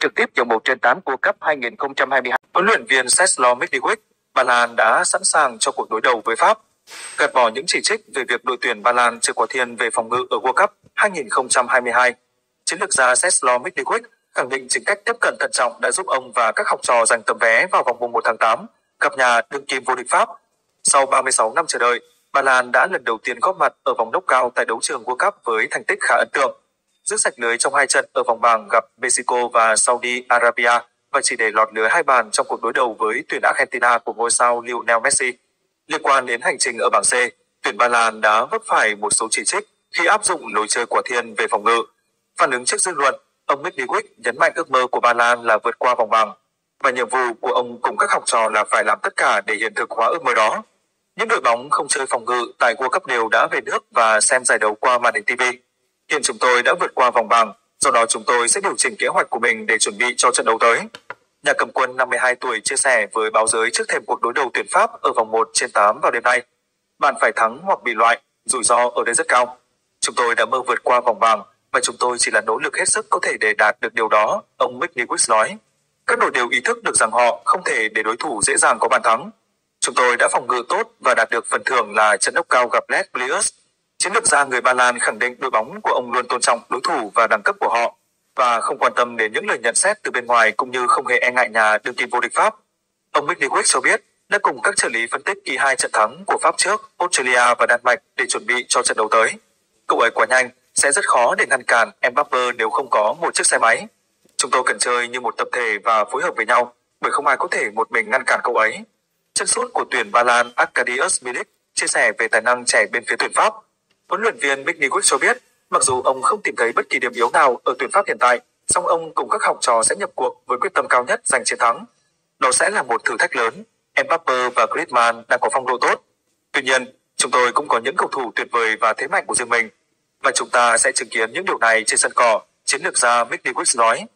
Trực tiếp vòng 1 trên 8 của Cup 2022, huấn luyện viên Ceslo Mitrovic, Ba Lan đã sẵn sàng cho cuộc đối đầu với Pháp. Gạt bỏ những chỉ trích về việc đội tuyển Ba Lan chưa có thiên về phòng ngự ở World Cup 2022, chiến lược gia Ceslo Mitrovic khẳng định chính cách tiếp cận thận trọng đã giúp ông và các học trò giành tấm vé vào vòng mùng 1 tháng 8 gặp nhà đương kim vô địch Pháp. Sau 36 năm chờ đợi, Ba Lan đã lần đầu tiên góp mặt ở vòng knockout tại đấu trường World Cup với thành tích khá ấn tượng. Giữ sạch lưới trong hai trận ở vòng bảng gặp Mexico và Saudi Arabia và chỉ để lọt lưới hai bàn trong cuộc đối đầu với tuyển Argentina của ngôi sao Lionel Messi. Liên quan đến hành trình ở bảng C, tuyển Ba Lan đã vấp phải một số chỉ trích khi áp dụng lối chơi quả thiên về phòng ngự. Phản ứng trước dư luận, ông Mitrovic nhấn mạnh ước mơ của Ba Lan là vượt qua vòng bảng và nhiệm vụ của ông cùng các học trò là phải làm tất cả để hiện thực hóa ước mơ đó. Những đội bóng không chơi phòng ngự tại World Cup đều đã về nước và xem giải đấu qua màn hình TV. Hiện chúng tôi đã vượt qua vòng bảng, do đó chúng tôi sẽ điều chỉnh kế hoạch của mình để chuẩn bị cho trận đấu tới. Nhà cầm quân 52 tuổi chia sẻ với báo giới trước thềm cuộc đối đầu tuyển Pháp ở vòng 1 trên 8 vào đêm nay. Bạn phải thắng hoặc bị loại, rủi ro ở đây rất cao. Chúng tôi đã mơ vượt qua vòng bảng và chúng tôi chỉ là nỗ lực hết sức có thể để đạt được điều đó, ông Mick Lewis nói. Các đội đều ý thức được rằng họ không thể để đối thủ dễ dàng có bàn thắng. Chúng tôi đã phòng ngự tốt và đạt được phần thưởng là trận đấu cao gặp Les Bleus. Chiến lược gia người Ba Lan khẳng định đội bóng của ông luôn tôn trọng đối thủ và đẳng cấp của họ và không quan tâm đến những lời nhận xét từ bên ngoài cũng như không hề e ngại nhà đương kim vô địch Pháp. Ông Mick cho biết đã cùng các trợ lý phân tích kỳ hai trận thắng của Pháp trước, Australia và Đan Mạch để chuẩn bị cho trận đấu tới. Cậu ấy quá nhanh, sẽ rất khó để ngăn cản Mbappe nếu không có một chiếc xe máy. Chúng tôi cần chơi như một tập thể và phối hợp với nhau, bởi không ai có thể một mình ngăn cản cậu ấy. Chân sút của tuyển Ba Lan Arkadiusz Milik chia sẻ về tài năng trẻ bên phía tuyển Pháp. Huấn luyện viên Mick cho biết, mặc dù ông không tìm thấy bất kỳ điểm yếu nào ở tuyển Pháp hiện tại, song ông cùng các học trò sẽ nhập cuộc với quyết tâm cao nhất giành chiến thắng. Đó sẽ là một thử thách lớn. Mbappe và Griezmann đang có phong độ tốt. Tuy nhiên, chúng tôi cũng có những cầu thủ tuyệt vời và thế mạnh của riêng mình và chúng ta sẽ chứng kiến những điều này trên sân cỏ, chiến lược gia Mick Lewis nói.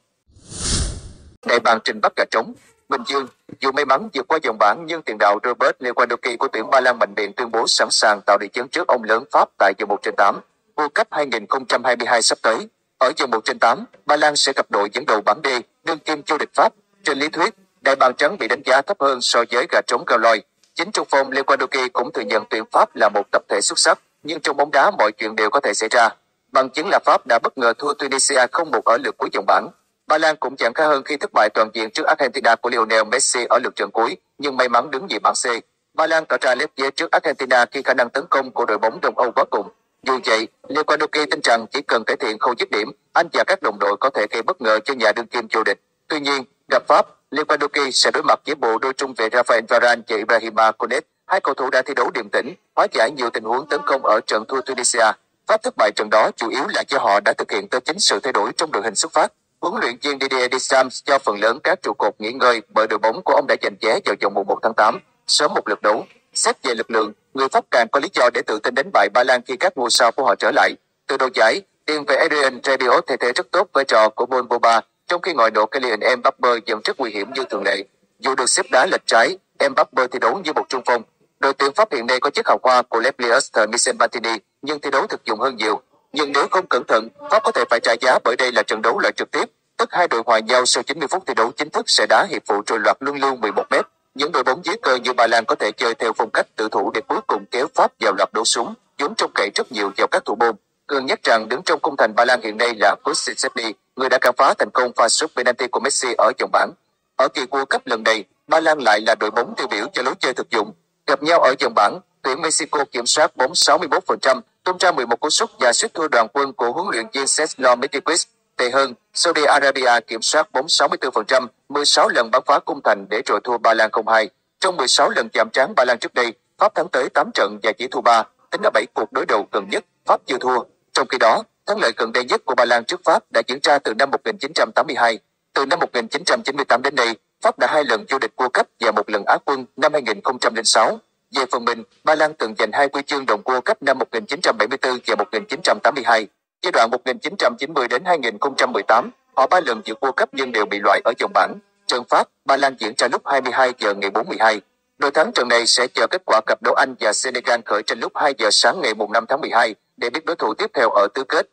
Đại bàng trình bắt gà trống, Bình Dương, dù may mắn vượt qua dòng bảng nhưng tiền đạo Robert Lewandowski của tuyển Ba Lan mạnh miệng tuyên bố sẵn sàng tạo địa chấn trước ông lớn Pháp tại vòng 1 trên 8. World Cup 2022 sắp tới. Ở vòng 1 trên 8, Ba Lan sẽ gặp đội dẫn đầu bảng D, đương kim vô địch Pháp. Trên lý thuyết, đại bàng trắng bị đánh giá thấp hơn so với gà trống cao lòi. Chính trung phong Lewandowski cũng thừa nhận tuyển Pháp là một tập thể xuất sắc, nhưng trong bóng đá mọi chuyện đều có thể xảy ra. Bằng chứng là Pháp đã bất ngờ thua Tunisia 0-1 ở lượt cuối vòng bảng. Ba Lan cũng chẳng khá hơn khi thất bại toàn diện trước Argentina của Lionel Messi ở lượt trận cuối, nhưng may mắn đứng vị bảng C. Ba Lan tỏ ra lép vế trước Argentina khi khả năng tấn công của đội bóng Đông Âu quá cùng. Dù vậy, Lewandowski tin rằng chỉ cần cải thiện khâu dứt điểm, anh và các đồng đội có thể gây bất ngờ cho nhà đương kim vô địch. Tuy nhiên, gặp Pháp, Lewandowski sẽ đối mặt với bộ đôi trung vệ Rafael Varane và Ibrahima Konet. Hai cầu thủ đã thi đấu điềm tĩnh, hóa giải nhiều tình huống tấn công ở trận thua Tunisia. Pháp thất bại trận đó chủ yếu là do họ đã thực hiện tới chính sự thay đổi trong đội hình xuất phát. Huấn luyện viên Didier Deschamps cho phần lớn các trụ cột nghỉ ngơi bởi đội bóng của ông đã giành vé vào vòng 1 tháng 8, sớm một lượt đấu. Xét về lực lượng, người Pháp càng có lý do để tự tin đánh bại Ba Lan khi các ngôi sao của họ trở lại. Từ đầu giải, tiền vệ Adrian Rabiot thay thế rất tốt vai trò của Bon Boba, trong khi ngồi độ Kylian Mbappe vẫn rất nguy hiểm như thường lệ. Dù được xếp đá lệch trái, Mbappe thi đấu như một trung phong. Đội tuyển Pháp hiện nay có chiếc hào hoa của Leplius thời Michel Platini, nhưng thi đấu thực dụng hơn nhiều. Nhưng nếu không cẩn thận, Pháp có thể phải trả giá bởi đây là trận đấu loại trực tiếp. Tất hai đội hòa nhau sau 90 phút thi đấu chính thức sẽ đá hiệp phụ trôi loạt luân lưu 11 mét. Những đội bóng dưới cơ như Ba Lan có thể chơi theo phong cách tự thủ để cuối cùng kéo Pháp vào loạt đấu súng, vốn trông cậy rất nhiều vào các thủ môn. Cường nhắc rằng đứng trong khung thành Ba Lan hiện nay là Kusicepi, người đã khám phá thành công pha sút penalty của Messi ở vòng bảng. Ở kỳ World Cup lần này, Ba Lan lại là đội bóng tiêu biểu cho lối chơi thực dụng. Gặp nhau ở vòng bảng, tuyển Mexico kiểm soát bóng 61%, tung ra 11 cú sút và suýt thua đoàn quân của huấn luyện viên Ceslo Mitrovic. Tệ hơn, Saudi Arabia kiểm soát bóng 64%, 16 lần bắn phá cung thành để rồi thua Ba Lan 0-2. Trong 16 lần chạm trán Ba Lan trước đây, Pháp thắng tới 8 trận và chỉ thua 3, tính là 7 cuộc đối đầu gần nhất, Pháp chưa thua. Trong khi đó, thắng lợi gần đây nhất của Ba Lan trước Pháp đã diễn ra từ năm 1982. Từ năm 1998 đến nay, Pháp đã hai lần vô địch World Cup và một lần Á quân năm 2006. Về phần mình, Ba Lan từng giành hai huy chương đồng cua cấp năm 1974 và 1982. Giai đoạn 1990 đến 2018, họ ba lần dự cua cấp nhưng đều bị loại ở vòng bảng. Trận Pháp, Ba Lan diễn ra lúc 22 giờ ngày 4 12. Đội thắng trận này sẽ chờ kết quả cặp đấu Anh và Senegal khởi tranh lúc 2 giờ sáng ngày 5 tháng 12 để biết đối thủ tiếp theo ở tứ kết.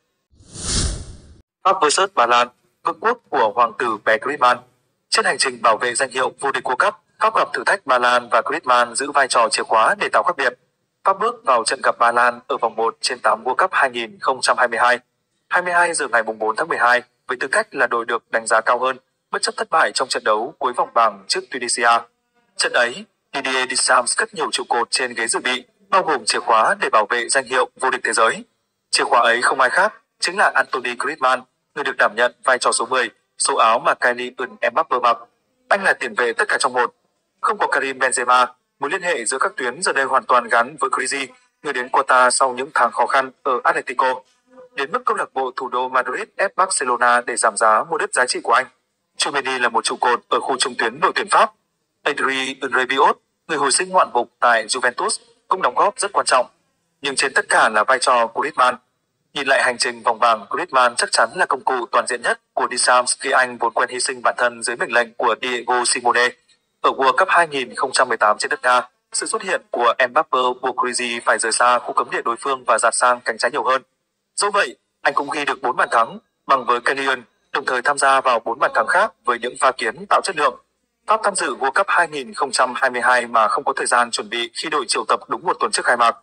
Pháp vs Ba Lan, vương quốc của hoàng tử bé Griezmann. Trên hành trình bảo vệ danh hiệu vô địch World Cup, Pháp gặp thử thách Ba Lan và Griezmann giữ vai trò chìa khóa để tạo khác biệt. Pháp bước vào trận gặp Ba Lan ở vòng 1 trên 8 World Cup 2022. 22 giờ ngày 4 tháng 12 với tư cách là đội được đánh giá cao hơn bất chấp thất bại trong trận đấu cuối vòng bảng trước Tunisia. Trận ấy, Didier Deschamps cất nhiều trụ cột trên ghế dự bị, bao gồm chìa khóa để bảo vệ danh hiệu vô địch thế giới. Chìa khóa ấy không ai khác, chính là Anthony Griezmann, người được đảm nhận vai trò số 10, số áo mà Kylian Mbappe mặc. Anh là tiền vệ tất cả trong một. Không có Karim Benzema, mối liên hệ giữa các tuyến giờ đây hoàn toàn gắn với Griezmann, người đến Qatar sau những tháng khó khăn ở Atletico. Đến mức câu lạc bộ thủ đô Madrid ép Barcelona để giảm giá mua đất giá trị của anh. Chumeni là một trụ cột ở khu trung tuyến đội tuyển Pháp. Adri Rabiot, người hồi sinh ngoạn mục tại Juventus, cũng đóng góp rất quan trọng. Nhưng trên tất cả là vai trò của Griezmann. Nhìn lại hành trình vòng vàng, Griezmann chắc chắn là công cụ toàn diện nhất của Deschamps khi anh vốn quen hy sinh bản thân dưới mệnh lệnh của Diego Simone. Ở World Cup 2018 trên đất Nga, sự xuất hiện của Mbappe buộc Griezmann phải rời xa khu cấm địa đối phương và dạt sang cánh trái nhiều hơn. Dẫu vậy, anh cũng ghi được 4 bàn thắng bằng với Kylian, đồng thời tham gia vào 4 bàn thắng khác với những pha kiến tạo chất lượng. Pháp tham dự World Cup 2022 mà không có thời gian chuẩn bị khi đội triệu tập đúng một tuần trước khai mạc.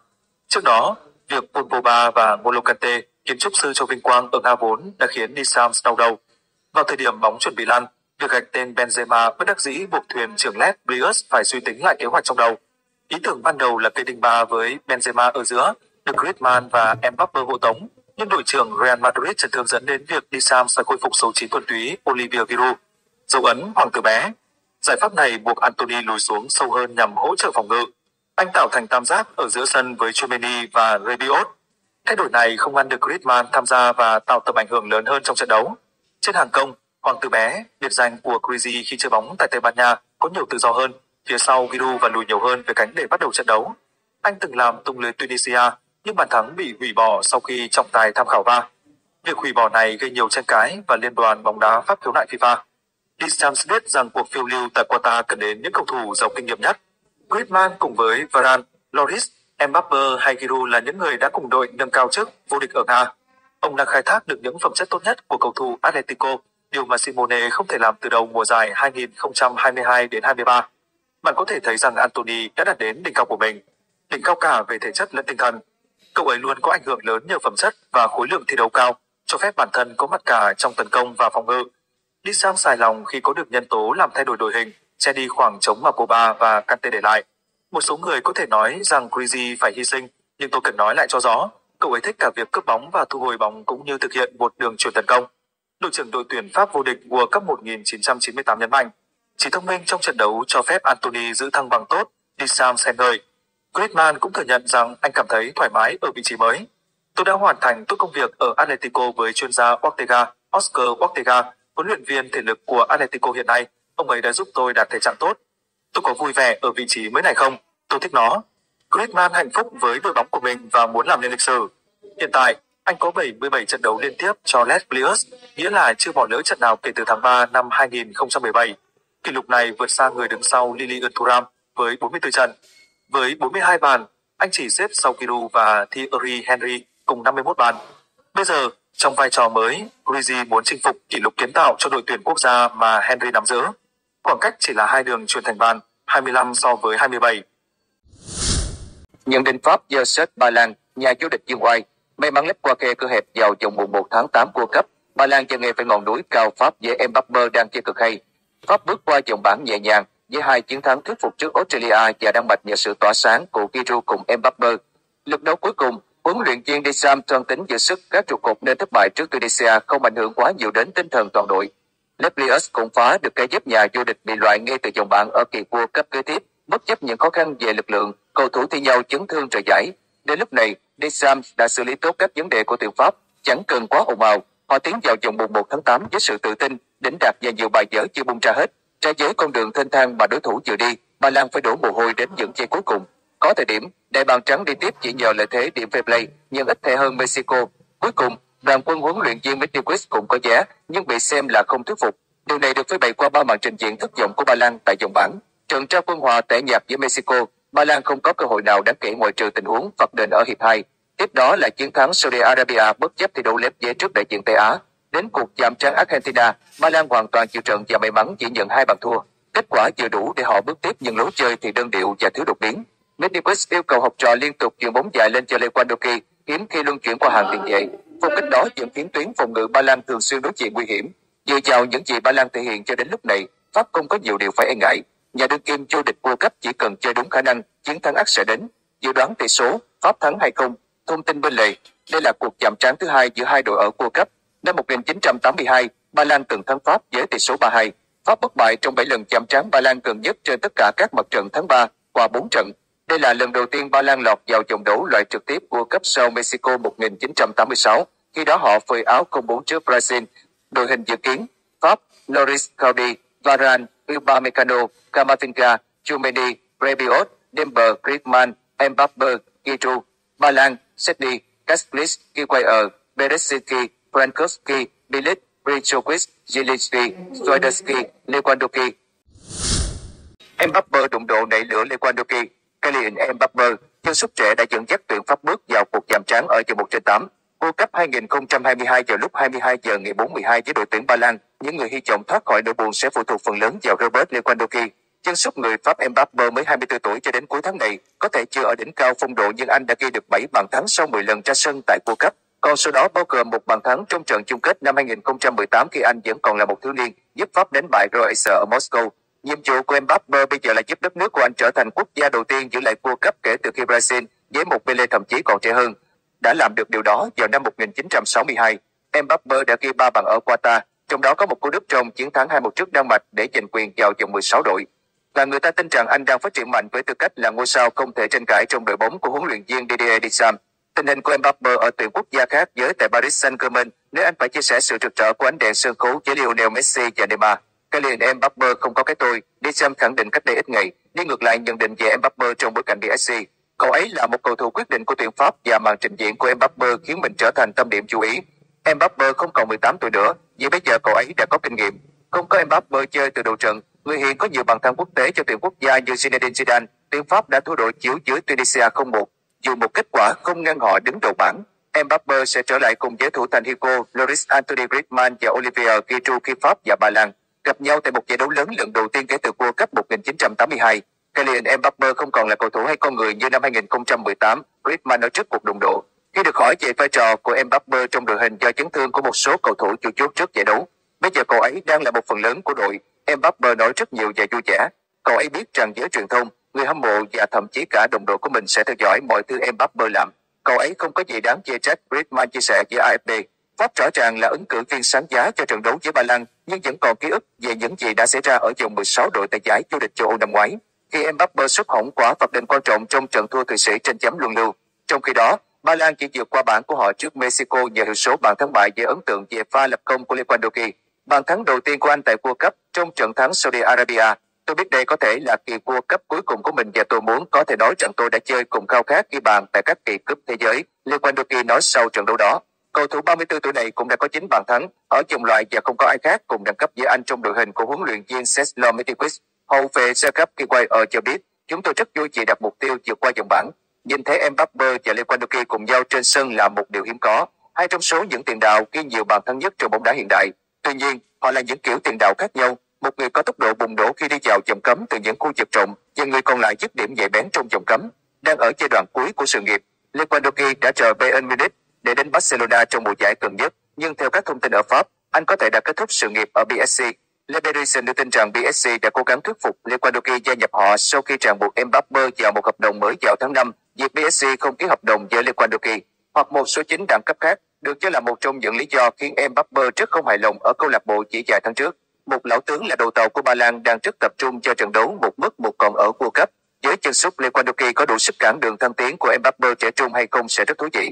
Trước đó, việc Paul Pogba và N'Golo Kante kiến trúc sư cho vinh quang ở Nga vốn đã khiến Nissan đau đầu. Vào thời điểm bóng chuẩn bị lăn, việc gạch tên Benzema bất đắc dĩ buộc thuyền trưởng led Brius phải suy tính lại kế hoạch trong đầu. Ý tưởng ban đầu là cây đinh ba với Benzema ở giữa, được Griezmann và Mbappe hộ tống, nhưng đội trưởng Real Madrid chấn thương dẫn đến việc Deschamps phải khôi phục số 9 tuần túy Olivier Giroud. Dấu ấn hoàng tử bé. Giải pháp này buộc Anthony lùi xuống sâu hơn nhằm hỗ trợ phòng ngự. Anh tạo thành tam giác ở giữa sân với Chouameni và Rabiot. Thay đổi này không ngăn được Griezmann tham gia và tạo tầm ảnh hưởng lớn hơn trong trận đấu. Trên hàng công, hoàng tử bé, biệt danh của Crazy khi chơi bóng tại Tây Ban Nha có nhiều tự do hơn, phía sau Giroud và lùi nhiều hơn về cánh để bắt đầu trận đấu. Anh từng làm tung lưới Tunisia nhưng bàn thắng bị hủy bỏ sau khi trọng tài tham khảo va. Việc hủy bỏ này gây nhiều tranh cãi và liên đoàn bóng đá Pháp khiếu nại FIFA. Deschamps biết rằng cuộc phiêu lưu tại Qatar cần đến những cầu thủ giàu kinh nghiệm nhất. Griezmann cùng với Varane, Loris, Mbappe hay Giroud là những người đã cùng đội nâng cao chức vô địch ở Nga. Ông đã khai thác được những phẩm chất tốt nhất của cầu thủ Atletico, điều mà Simone không thể làm từ đầu mùa giải 2022 đến 23. Bạn có thể thấy rằng Anthony đã đạt đến đỉnh cao của mình, đỉnh cao cả về thể chất lẫn tinh thần. Cậu ấy luôn có ảnh hưởng lớn nhờ phẩm chất và khối lượng thi đấu cao, cho phép bản thân có mặt cả trong tấn công và phòng ngự. Đi sang xài lòng khi có được nhân tố làm thay đổi đội hình, che đi khoảng trống mà Pogba và Kante để lại. Một số người có thể nói rằng Griezmann phải hy sinh, nhưng tôi cần nói lại cho rõ, cậu ấy thích cả việc cướp bóng và thu hồi bóng cũng như thực hiện một đường chuyển tấn công. Đội trưởng đội tuyển Pháp vô địch World Cup 1998 nhấn mạnh, chỉ thông minh trong trận đấu cho phép Anthony giữ thăng bằng tốt, đi Sam xen ngời. Griezmann cũng thừa nhận rằng anh cảm thấy thoải mái ở vị trí mới. Tôi đã hoàn thành tốt công việc ở Atletico với chuyên gia Ortega, Oscar Ortega, huấn luyện viên thể lực của Atletico hiện nay. Ông ấy đã giúp tôi đạt thể trạng tốt. Tôi có vui vẻ ở vị trí mới này không? Tôi thích nó. Griezmann hạnh phúc với đội bóng của mình và muốn làm nên lịch sử. Hiện tại, anh có 77 trận đấu liên tiếp cho Les Bleus, nghĩa là chưa bỏ lỡ trận nào kể từ tháng 3 năm 2017. Kỷ lục này vượt xa người đứng sau Lilian Thuram với 44 trận. Với 42 bàn, anh chỉ xếp sau Kiru và Thierry Henry cùng 51 bàn. Bây giờ, trong vai trò mới, Rizzi muốn chinh phục kỷ lục kiến tạo cho đội tuyển quốc gia mà Henry nắm giữ. Khoảng cách chỉ là hai đường truyền thành bàn, 25 so với 27. Nhận định Pháp Joseph Ba Lan, nhà vô địch Dương Oai, may mắn lách qua khe cửa hẹp vào vòng mùng 1 tháng 8 World Cup. Ba Lan giờ nghe phải ngọn núi cao Pháp với Mbappé đang chơi cực hay. Pháp bước qua vòng bảng nhẹ nhàng với hai chiến thắng thuyết phục trước Australia và Đan Mạch nhờ sự tỏa sáng của Giroud cùng Mbappé. Lượt đấu cuối cùng, huấn luyện viên Deschamps toan tính giữ sức các trụ cột nên thất bại trước Tunisia không ảnh hưởng quá nhiều đến tinh thần toàn đội. Leplius cũng phá được cái giúp nhà vô địch bị loại ngay từ vòng bảng ở kỳ World Cup kế tiếp, bất chấp những khó khăn về lực lượng, cầu thủ thi nhau chấn thương trời giải. Đến lúc này, Deschamps đã xử lý tốt các vấn đề của tuyển Pháp, chẳng cần quá ồn ào. Họ tiến vào vòng 1 tháng 8 với sự tự tin, đỉnh đạt và nhiều bài dở chưa bung ra hết. Trái với con đường thênh thang mà đối thủ vừa đi, Ba Lan phải đổ mồ hôi đến những giây cuối cùng. Có thời điểm, đại bàng trắng đi tiếp chỉ nhờ lợi thế điểm về play, nhưng ít thể hơn Mexico. Cuối cùng, đoàn quân huấn luyện viên Mitchell cũng có giá, nhưng bị xem là không thuyết phục. Điều này được phơi bày qua ba màn trình diễn thất vọng của Ba Lan tại vòng bảng. Trận trao quân hòa tẻ nhạt với Mexico, Ba Lan không có cơ hội nào đáng kể ngoại trừ tình huống phạt đền ở hiệp 2. Tiếp đó là chiến thắng Saudi Arabia bất chấp thi đấu lép vế trước đại diện Tây Á. Đến cuộc chạm trán Argentina, Ba Lan hoàn toàn chịu trận và may mắn chỉ nhận hai bàn thua. Kết quả chưa đủ để họ bước tiếp nhưng lối chơi thì đơn điệu và thiếu đột biến. Medibus yêu cầu học trò liên tục chuyển bóng dài lên cho Lewandowski, hiếm khi luân chuyển qua hàng tiền vệ. Phong cách đó dẫn khiến tuyến phòng ngự Ba Lan thường xuyên đối diện nguy hiểm. Dựa vào những gì Ba Lan thể hiện cho đến lúc này, Pháp không có nhiều điều phải e ngại. Nhà đương kim vô địch World Cup chỉ cần chơi đúng khả năng, chiến thắng ắt sẽ đến. Dự đoán tỷ số, Pháp thắng hay không? Thông tin bên lề, đây là cuộc chạm trán thứ hai giữa hai đội ở World Cup. Năm 1982, Ba Lan từng thắng Pháp với tỷ số 3-2. Pháp bất bại trong 7 lần chạm trán Ba Lan gần nhất trên tất cả các mặt trận tháng 3 qua 4 trận. Đây là lần đầu tiên Ba Lan lọt vào vòng đấu loại trực tiếp World Cup sau Mexico 1986, khi đó họ phơi áo công bố trước Brazil. Đội hình dự kiến, Pháp, Loris Caudi, Varane, Upamecano, Camavinga, Chumeni, Rebiot, Dember, Griezmann, Mbappe, Giroud, Ba Lan, Sedni, Kasplis, Kiwayer, Beresiki, Frankowski, Bilic, Brichowicz, Zielinski, Swiderski, Lewandowski. Mbappe đụng độ nảy lửa Lewandowski. Kylian Mbappe, chân sút trẻ đã dẫn dắt tuyển Pháp bước vào cuộc chạm trán ở vòng 1 trên 8. World Cup 2022 vào lúc 22 giờ ngày 4 12 với đội tuyển Ba Lan, những người hy vọng thoát khỏi nỗi buồn sẽ phụ thuộc phần lớn vào Robert Lewandowski. Chân sút người Pháp Mbappe mới 24 tuổi cho đến cuối tháng này, có thể chưa ở đỉnh cao phong độ nhưng anh đã ghi được 7 bàn thắng sau 10 lần ra sân tại World Cup. Còn sau đó bao gồm một bàn thắng trong trận chung kết năm 2018 khi anh vẫn còn là một thiếu niên, giúp Pháp đánh bại Croatia ở Moscow. Nhiệm vụ của Mbappe bây giờ là giúp đất nước của anh trở thành quốc gia đầu tiên giữ lại World Cup kể từ khi Brazil, với một Pele thậm chí còn trẻ hơn. Đã làm được điều đó vào năm 1962, Mbappe đã ghi 3 bàn ở Qatar, trong đó có một cú đúp trong chiến thắng 2-1 trước Đan Mạch để giành quyền vào vòng 16 đội. Là người ta tin rằng anh đang phát triển mạnh với tư cách là ngôi sao không thể tranh cãi trong đội bóng của huấn luyện viên Didier Deschamps. Tình hình của Mbappe ở tuyển quốc gia khác với tại Paris Saint-Germain nếu anh phải chia sẻ sự trực trở của ánh đèn sân khấu với Lionel Messi và Neymar. Cái liền Mbappe không có cái tôi, Deschamps khẳng định cách đây ít ngày, đi ngược lại nhận định về Mbappe trong bối cảnh PSG. Cậu ấy là một cầu thủ quyết định của tuyển Pháp và màn trình diễn của Mbappe khiến mình trở thành tâm điểm chú ý. Mbappe không còn 18 tuổi nữa, vì bây giờ cậu ấy đã có kinh nghiệm. Không có Mbappe chơi từ đầu trận, người hiện có nhiều bàn thắng quốc tế cho tuyển quốc gia như Zinedine Zidane, tuyển Pháp đã thua đội chiếu dưới Tunisia 0-1. Dù một kết quả không ngăn họ đứng đầu bảng, Mbappe sẽ trở lại cùng với thủ thành Hugo, Loris Anthony Griezmann và Olivier Giroud khi Pháp và Ba Lan gặp nhau tại một giải đấu lớn lần đầu tiên kể từ World Cup 1982. Kylian Mbappe không còn là cầu thủ hay con người như năm 2018, Griezmann ở trước cuộc đụng độ. Khi được hỏi về vai trò của Mbappe trong đội hình do chấn thương của một số cầu thủ chủ chốt trước giải đấu, bây giờ cậu ấy đang là một phần lớn của đội. Mbappe nói rất nhiều và vui vẻ. Cậu ấy biết rằng giới truyền thông, người hâm mộ và thậm chí cả đồng đội của mình sẽ theo dõi mọi thứ Mbappe làm. Cậu ấy không có gì đáng chê trách, Griezmann chia sẻ với AFP. Pháp rõ ràng là ứng cử viên sáng giá cho trận đấu với Ba Lan, nhưng vẫn còn ký ức về những gì đã xảy ra ở vòng 16 đội tại giải vô địch châu Âu năm ngoái. Khi Mbappe xuất hỏng quả phạt đền quan trọng trong trận thua Thụy Sĩ trên chấm luân lưu. Trong khi đó, Ba Lan chỉ vượt qua bảng của họ trước Mexico nhờ hiệu số bàn thắng bại về ấn tượng về pha lập công của Lewandowski. Bàn thắng đầu tiên của anh tại World Cup trong trận thắng Saudi Arabia. Tôi biết đây có thể là kỳ World Cup cuối cùng của mình và tôi muốn có thể nói rằng tôi đã chơi cùng khao khát ghi bàn tại các kỳ cúp thế giới. Lewandowski nói sau trận đấu đó. Cầu thủ 34 tuổi này cũng đã có 9 bàn thắng ở vòng loại và không có ai khác cùng đẳng cấp với anh trong đội hình của huấn luyện viên Ceslo Metiquis. Hậu vệ Sergap Kiwayer cho biết, chúng tôi rất vui chỉ đặt mục tiêu vượt qua dòng bảng. Nhìn thấy Mbappe và Lewandowski cùng nhau trên sân là một điều hiếm có. Hai trong số những tiền đạo ghi nhiều bàn thắng nhất trong bóng đá hiện đại. Tuy nhiên, họ là những kiểu tiền đạo khác nhau. Một người có tốc độ bùng nổ khi đi vào vòng cấm từ những khu vực rộng, và người còn lại dứt điểm nhạy bén trong vòng cấm. Đang ở giai đoạn cuối của sự nghiệp, Lewandowski đã chờ Bayern Munich để đến Barcelona trong mùa giải gần nhất, nhưng theo các thông tin ở Pháp, anh có thể đã kết thúc sự nghiệp ở PSG. Liberation đưa tin rằng PSG đã cố gắng thuyết phục Lewandowski gia nhập họ sau khi ràng buộc Mbappe vào một hợp đồng mới vào tháng 5, việc PSG không ký hợp đồng với Lewandowski, hoặc một số chính đẳng cấp khác, được cho là một trong những lý do khiến Mbappe rất không hài lòng ở câu lạc bộ chỉ vài tháng trước. Một lão tướng là đầu tàu của Ba Lan đang rất tập trung cho trận đấu một mức một còn ở World Cup. Với chân sút Lewandowski có đủ sức cản đường thăng tiến của Mbappe trẻ trung hay không sẽ rất thú vị.